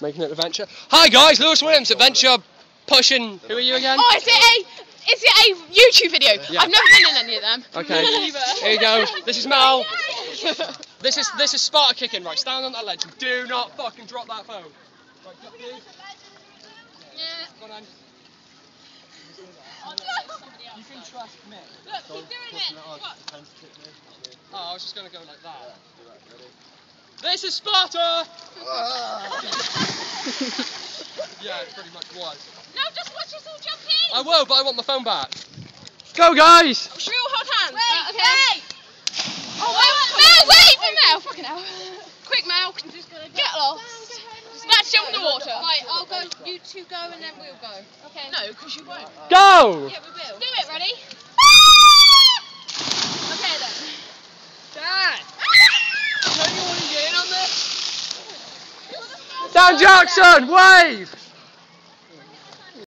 making an adventure. Hi guys, Louis Williams, adventure pushing. Who are you again? Oh, is it a is it a YouTube video? Yeah. I've never been in any of them. Okay. Here you go. This is Mel. Oh, this is this is Sparta kicking. Right, stand on that ledge. Do not fucking drop that phone. Right, drop you. Go on. Oh, you can trust me. Look, keep doing it. What? Oh, I was just gonna go like that. This is Sparta. Ah. yeah, it pretty much was. No, just watch us all jump in. I will, but I want my phone back. Go, guys. Should we all hold hands? Wait, Uh, okay. Oh, wait, Mel, wait for Mel. Fucking hell. Quick, Mel. Get lost. Splash down the water. Right, I'll go. You two go, and then we'll go. Okay. No, because you won't. Go. Yeah, we will. Do it, ready? Okay then. Dad. Dan Jackson, wave.